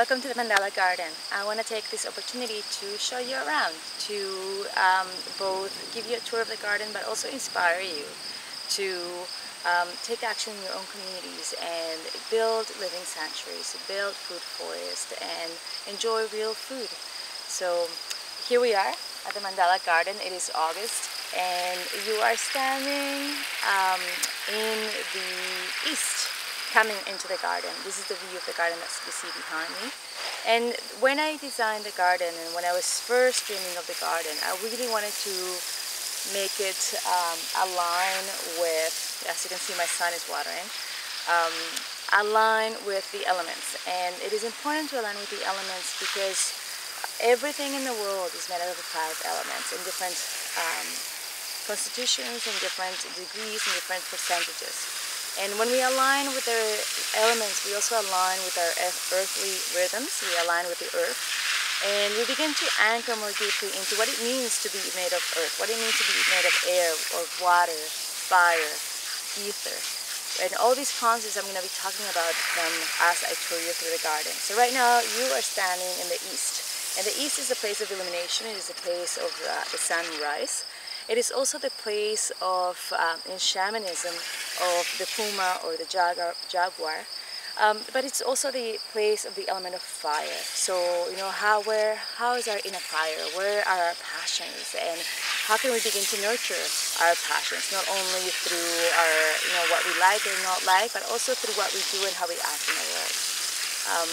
Welcome to the Mandala Garden. I want to take this opportunity to show you around, to um, both give you a tour of the garden but also inspire you to um, take action in your own communities and build living sanctuaries, build food forests and enjoy real food. So here we are at the Mandala Garden. It is August and you are standing um, in the east coming into the garden. This is the view of the garden that you see behind me. And when I designed the garden and when I was first dreaming of the garden, I really wanted to make it um, align with, as you can see my son is watering, um, align with the elements. And it is important to align with the elements because everything in the world is made out of five elements in different um, constitutions and different degrees and different percentages. And when we align with the elements, we also align with our earthly rhythms. We align with the earth. And we begin to anchor more deeply into what it means to be made of earth, what it means to be made of air, or water, fire, ether. And all these concepts I'm going to be talking about them as I tour you through the garden. So right now you are standing in the east. And the east is a place of illumination. It is a place of uh, the sunrise. It is also the place of, um, in shamanism, of the puma or the jaguar. jaguar. Um, but it's also the place of the element of fire. So, you know, how, where, how is our inner fire? Where are our passions? And how can we begin to nurture our passions? Not only through our, you know, what we like or not like, but also through what we do and how we act in the world. Um,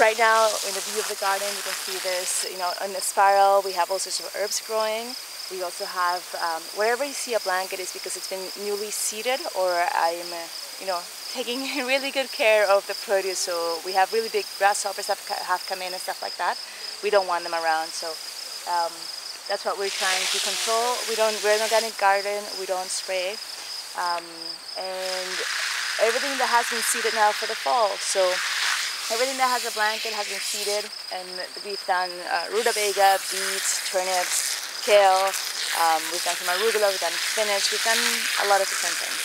right now, in the view of the garden, you can see this, you know, in the spiral, we have all sorts of herbs growing. We also have, um, wherever you see a blanket is because it's been newly seeded or I'm, uh, you know, taking really good care of the produce. So we have really big grasshoppers that have come in and stuff like that. We don't want them around. So um, that's what we're trying to control. We don't, we're an organic garden. We don't spray. Um, and everything that has been seeded now for the fall. So everything that has a blanket has been seeded and we've done uh, rutabaga, beets, turnips, kale, um, we've done some arugula, we've done spinach, we've done a lot of different things.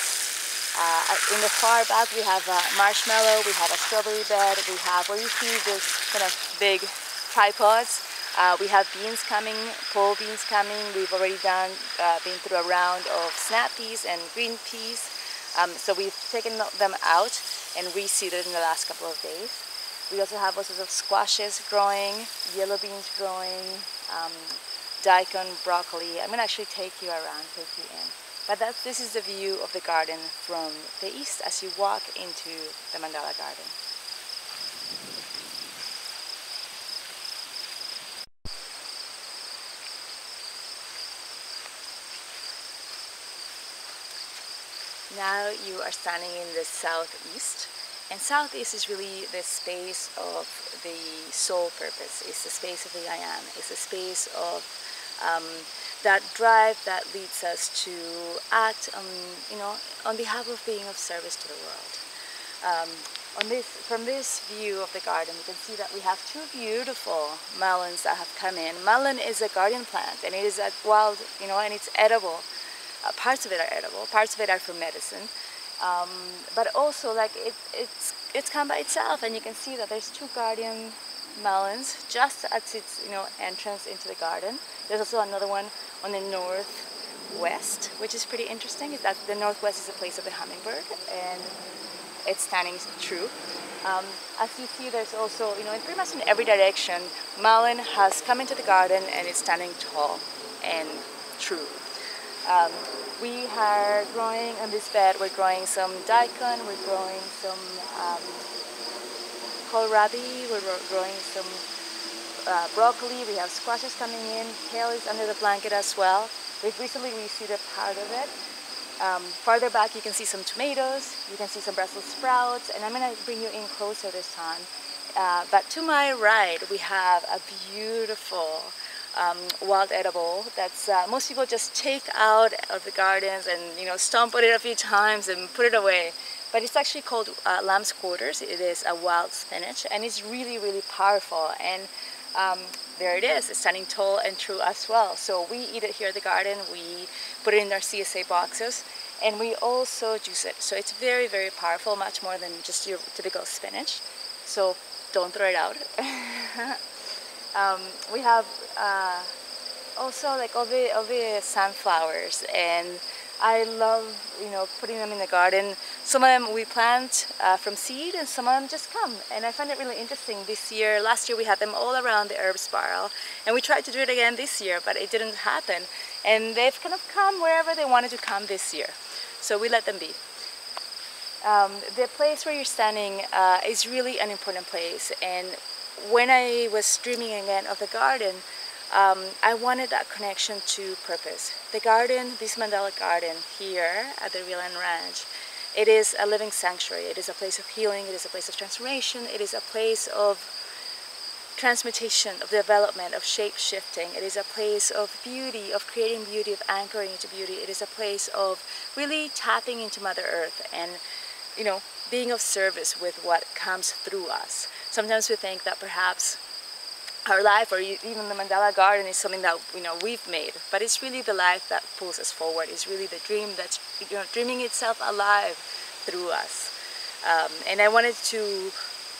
Uh, in the far back we have a marshmallow, we have a strawberry bed, we have where you see this kind of big tripods. Uh, we have beans coming, pole beans coming. We've already done, uh, been through a round of snap peas and green peas. Um, so we've taken them out and reseeded in the last couple of days. We also have all sorts of squashes growing, yellow beans growing, um, daikon, broccoli. I'm going to actually take you around, take you in. But that, this is the view of the garden from the east as you walk into the Mandala garden. Now you are standing in the southeast and southeast is really the space of the soul purpose. It's the space of the I am. It's the space of um, that drive that leads us to act on, you know, on behalf of being of service to the world. Um, on this, from this view of the garden, you can see that we have two beautiful mulleins that have come in. Mullein is a garden plant, and it is a wild, you know, and it's edible. Uh, parts of it are edible, parts of it are for medicine. Um, but also, like, it, it's, it's come by itself, and you can see that there's two guardian mulleins just at its, you know, entrance into the garden. There's also another one on the northwest, which is pretty interesting. Is that the northwest is the place of the hummingbird, and it's standing true. Um, as you see, there's also, you know, in pretty much in every direction, mullein has come into the garden and it's standing tall and true. Um, we are growing on this bed, we're growing some daikon, we're growing some um, kohlrabi, we're growing some uh, broccoli, we have squashes coming in, kale is under the blanket as well. We've recently reseeded part of it. Um, farther back you can see some tomatoes, you can see some Brussels sprouts, and I'm going to bring you in closer this time. Uh, but to my right we have a beautiful um, wild edible that's uh, most people just take out of the gardens and you know stomp on it a few times and put it away but it's actually called uh, lamb's quarters it is a wild spinach and it's really really powerful and um, there it is, it's standing tall and true as well. So we eat it here at the garden, we put it in our CSA boxes, and we also juice it. So it's very, very powerful, much more than just your typical spinach. So don't throw it out. um, we have uh, also like all the all the sunflowers and I love you know putting them in the garden. Some of them we plant uh, from seed and some of them just come and I find it really interesting this year. Last year we had them all around the herb spiral and we tried to do it again this year but it didn't happen and they've kind of come wherever they wanted to come this year. So we let them be. Um, the place where you're standing uh, is really an important place and when I was dreaming again of the garden um, I wanted that connection to purpose. The garden, this mandala garden here at the Real Ranch, it is a living sanctuary. It is a place of healing. It is a place of transformation. It is a place of transmutation, of development, of shape shifting. It is a place of beauty, of creating beauty, of anchoring into beauty. It is a place of really tapping into Mother Earth and, you know, being of service with what comes through us. Sometimes we think that perhaps our life or even the Mandala Garden is something that you know we've made. But it's really the life that pulls us forward. It's really the dream that's you know dreaming itself alive through us. Um, and I wanted to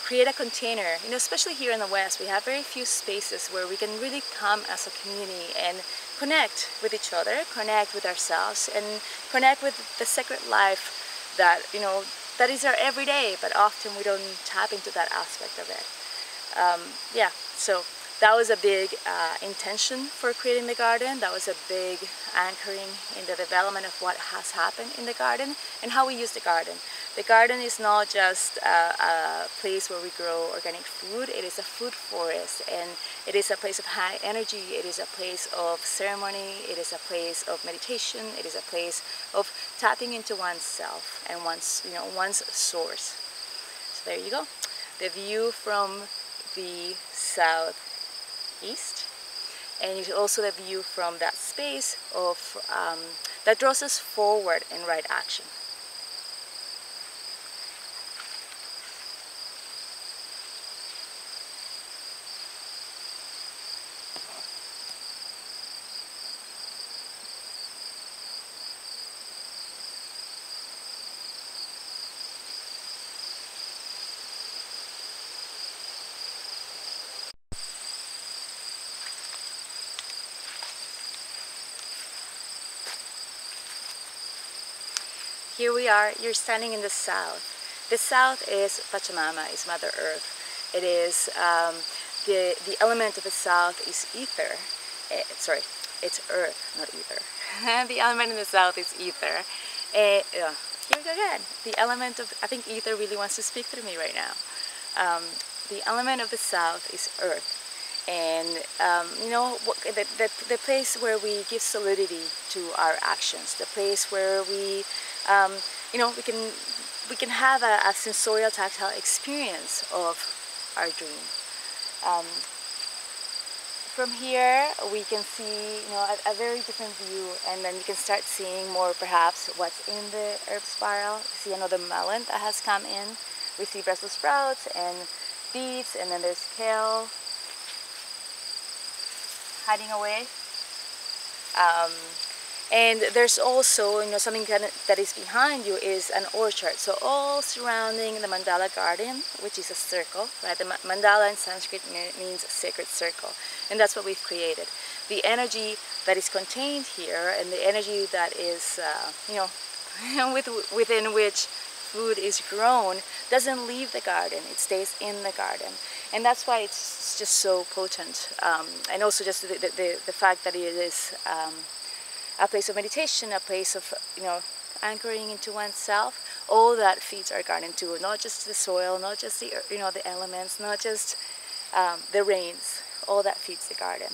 create a container you know especially here in the West we have very few spaces where we can really come as a community and connect with each other connect with ourselves and connect with the sacred life that you know that is our everyday but often we don't tap into that aspect of it um, yeah so that was a big uh, intention for creating the garden. That was a big anchoring in the development of what has happened in the garden and how we use the garden. The garden is not just a, a place where we grow organic food, it is a food forest and it is a place of high energy, it is a place of ceremony, it is a place of meditation, it is a place of tapping into oneself and one's, you know, one's source. So there you go. The view from the southeast and it's also the view from that space of um, that draws us forward in right action. Here we are, you're standing in the south. The south is Pachamama, is Mother Earth. It is, um, the, the element of the south is ether. Eh, sorry, it's earth, not ether. the element in the south is ether. Uh, here we go again. The element of, I think ether really wants to speak through me right now. Um, the element of the south is earth and um, you know the, the, the, place where we give solidity to our actions the place where we um, you know, we can we can have a, a, sensorial tactile experience of our dream. Um, from here, we can see you know a, a, very different view, and then you can start seeing more perhaps what's in the herb spiral. See another mullein that has come in. We see Brussels sprouts and beets, and then there's kale hiding away. Um, and there's also, you know, something that is behind you is an orchard. So all surrounding the mandala garden, which is a circle, right? The mandala in Sanskrit means sacred circle. And that's what we've created. The energy that is contained here and the energy that is, uh, you know, with, within which food is grown doesn't leave the garden. It stays in the garden. And that's why it's just so potent. Um, and also just the, the, the, fact that it is um, a place of meditation, a place of, you know, anchoring into oneself, all that feeds our garden too. Not just the soil, not just the, you know, the elements, not just um, the rains, all that feeds the garden.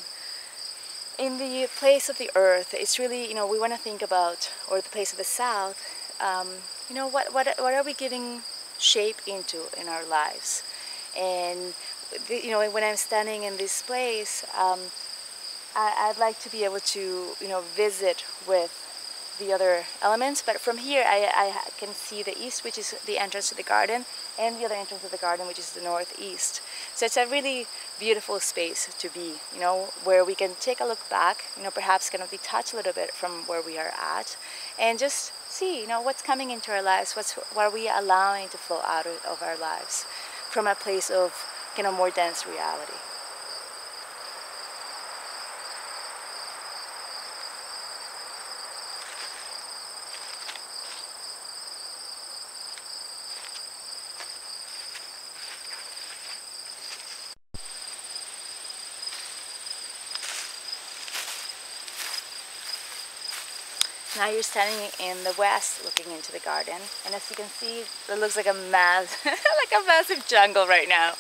In the place of the earth, it's really, you know, we want to think about, or the place of the south, um, you know, what, what, what are we giving shape into in our lives? And, you know, when I'm standing in this place, um, I, would like to be able to, you know, visit with the other elements. But from here, I, I can see the east, which is the entrance to the garden, and the other entrance of the garden, which is the northeast. So it's a really beautiful space to be, you know, where we can take a look back, you know, perhaps kind of detach a little bit from where we are at, and just see, you know, what's coming into our lives, what's what are we allowing to flow out of our lives, from a place of kind of more dense reality. Now you're standing in the west looking into the garden and as you can see it looks like a mass like a massive jungle right now.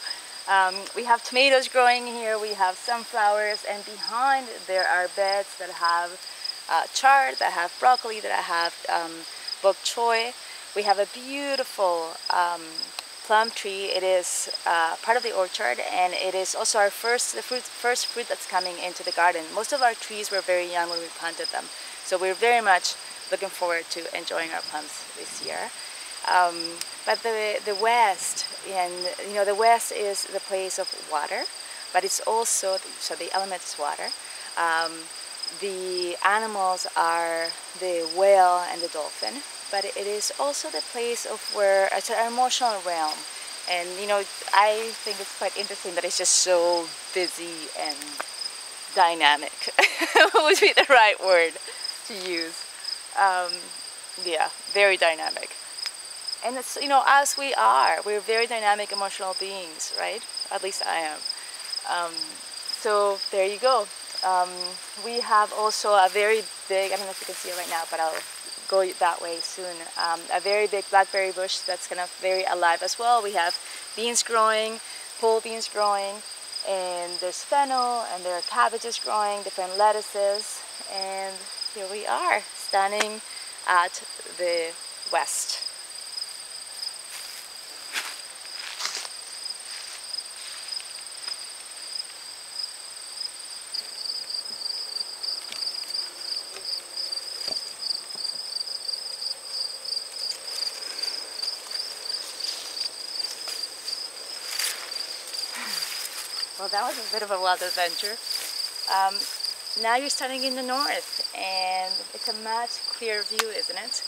Um, we have tomatoes growing here, we have sunflowers and behind there are beds that have uh, chard, that have broccoli, that have um, bok choy. We have a beautiful um, plum tree. It is uh, part of the orchard and it is also our first, the fruit, first fruit that's coming into the garden. Most of our trees were very young when we planted them. So we're very much looking forward to enjoying our plums this year. Um, but the, the west, and you know, the west is the place of water, but it's also, so the element is water. Um, the animals are the whale and the dolphin, but it is also the place of where it's an emotional realm. And you know, I think it's quite interesting that it's just so busy and dynamic would be the right word to use. Um, yeah, very dynamic. And it's, you know, as we are, we're very dynamic emotional beings, right? At least I am. Um, so there you go. Um, we have also a very big, I don't know if you can see it right now, but I'll go that way soon. Um, a very big blackberry bush that's kind of very alive as well. We have beans growing, pole beans growing, and there's fennel, and there are cabbages growing, different lettuces, and here we are standing at the west. Well, that was a bit of a wild adventure. Um, now you're standing in the north and it's a much clearer view, isn't it?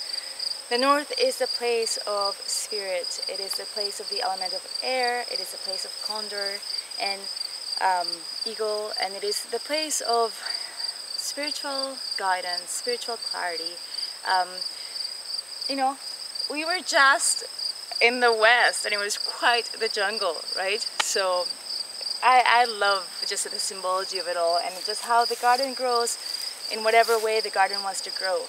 The north is the place of spirit. It is the place of the element of air. It is a place of condor and um, eagle and it is the place of spiritual guidance, spiritual clarity. Um, you know, we were just in the west and it was quite the jungle, right? So I, I love just the symbology of it all and just how the garden grows in whatever way the garden wants to grow.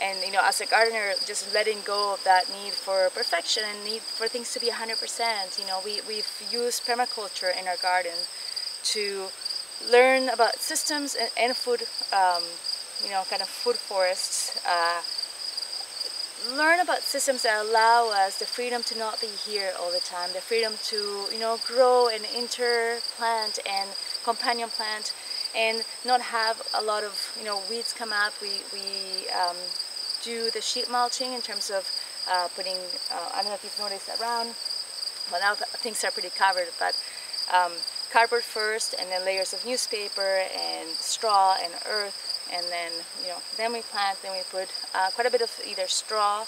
And you know, as a gardener, just letting go of that need for perfection and need for things to be 100%. You know, we, we've used permaculture in our garden to learn about systems and, and food, um, you know, kind of food forests, uh, learn about systems that allow us the freedom to not be here all the time, the freedom to, you know, grow and interplant and companion plant and not have a lot of, you know, weeds come up. We, we um, do the sheet mulching in terms of uh, putting, uh, I don't know if you've noticed around, well now things are pretty covered, but um, cardboard first and then layers of newspaper and straw and earth and then you know then we plant then we put uh, quite a bit of either straw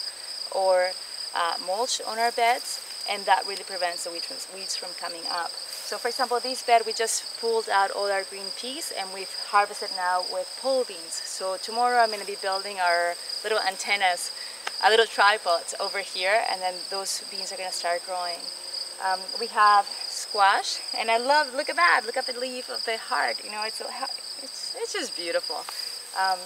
or uh, mulch on our beds and that really prevents the weeds from coming up so for example this bed we just pulled out all our green peas and we've harvested now with pole beans. So tomorrow I'm going to be building our little antennas a little tripods over here and then those beans are going to start growing. Um, we have squash and I love look at that look at the leaf of the heart you know it's it's, it's just beautiful. Um,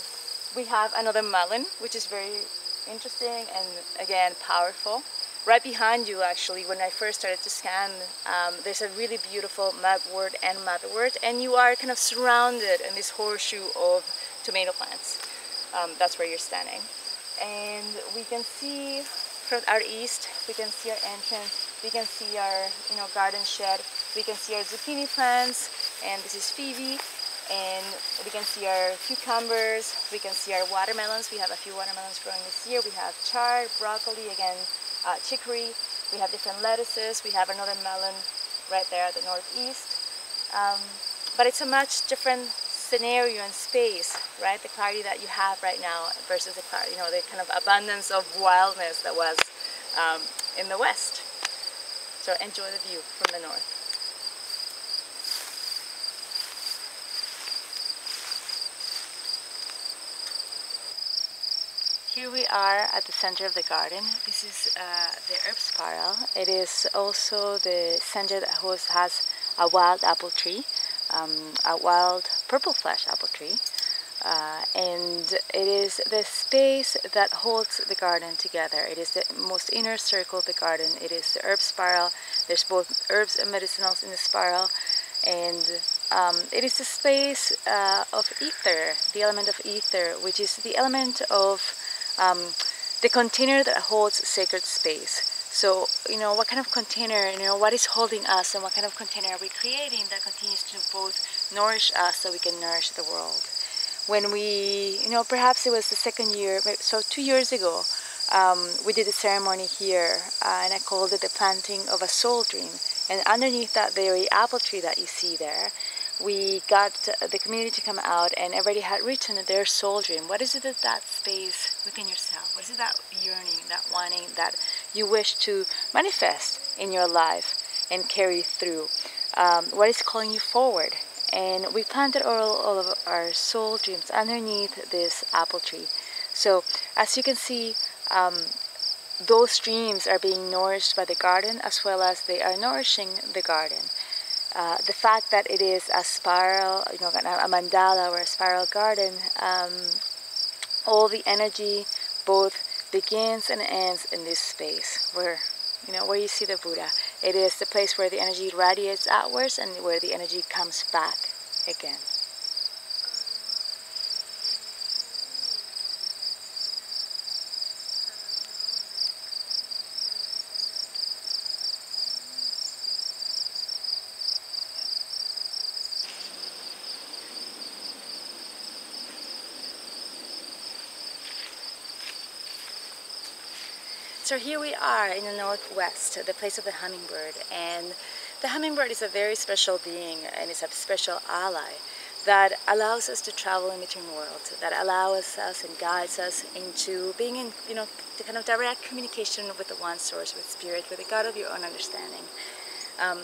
we have another mullein, which is very interesting and again powerful. Right behind you actually, when I first started to scan, um, there's a really beautiful mugwort and motherwort and you are kind of surrounded in this horseshoe of tomato plants. Um, that's where you're standing. And we can see from our east, we can see our entrance, we can see our you know garden shed, we can see our zucchini plants, and this is Phoebe, and we can see our cucumbers, we can see our watermelons. We have a few watermelons growing this year. We have chard, broccoli, again, uh, chicory. We have different lettuces. We have another mullein right there at the northeast. Um, but it's a much different scenario and space, right? The clarity that you have right now versus the clarity, you know, the kind of abundance of wildness that was um, in the west. So enjoy the view from the north. Here we are at the center of the garden. This is uh, the herb spiral. It is also the center that has a wild apple tree, um, a wild purple flesh apple tree. Uh, and it is the space that holds the garden together. It is the most inner circle of the garden. It is the herb spiral. There's both herbs and medicinals in the spiral. And um, it is the space uh, of ether, the element of ether, which is the element of um, the container that holds sacred space. So, you know, what kind of container, you know, what is holding us and what kind of container are we creating that continues to both nourish us so we can nourish the world? When we, you know, perhaps it was the second year, so two years ago, um, we did a ceremony here uh, and I called it the planting of a soul dream. And underneath that very apple tree that you see there, we got the community to come out and everybody had written their soul dream. What is it that that space within yourself? What is it that yearning, that wanting that you wish to manifest in your life and carry through? Um, what is calling you forward? And we planted all, all of our soul dreams underneath this apple tree. So as you can see, um, those dreams are being nourished by the garden as well as they are nourishing the garden. Uh, the fact that it is a spiral, you know, a mandala or a spiral garden, um, all the energy both begins and ends in this space where, you know, where you see the Buddha. It is the place where the energy radiates outwards and where the energy comes back again. So here we are in the northwest, the place of the hummingbird, and the hummingbird is a very special being and it's a special ally that allows us to travel in between worlds, that allows us and guides us into being in, you know, the kind of direct communication with the one source, with spirit, with the God of your own understanding. Um,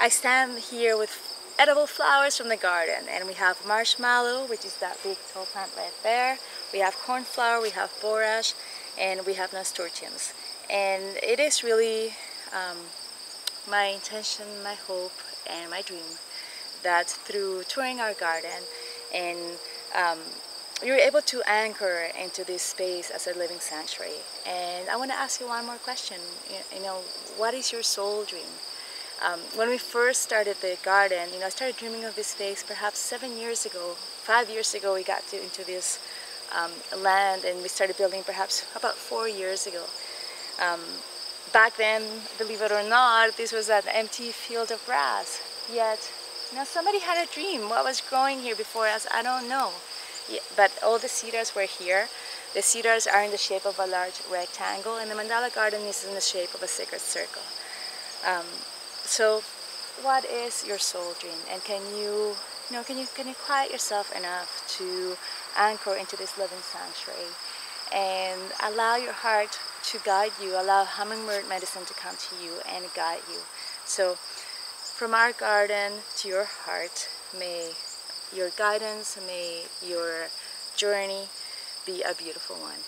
I stand here with edible flowers from the garden and we have marshmallow, which is that big tall plant right there. We have cornflower, we have borage, and we have nasturtiums. And it is really um, my intention, my hope, and my dream that through touring our garden and um, you're able to anchor into this space as a living sanctuary. And I want to ask you one more question. You, know, what is your soul dream? Um, when we first started the garden, you know, I started dreaming of this space perhaps seven years ago. Five years ago, we got to, into this um, land and we started building perhaps about four years ago. Um, back then, believe it or not, this was an empty field of grass. Yet, you somebody had a dream. What was growing here before us, I don't know. Yeah, but all the cedars were here. The cedars are in the shape of a large rectangle and the mandala garden is in the shape of a sacred circle. Um, so what is your soul dream and can you you know, can you, can you quiet yourself enough to anchor into this living sanctuary and allow your heart to guide you, allow hummingbird medicine to come to you and guide you. So from our garden to your heart, may your guidance, may your journey be a beautiful one.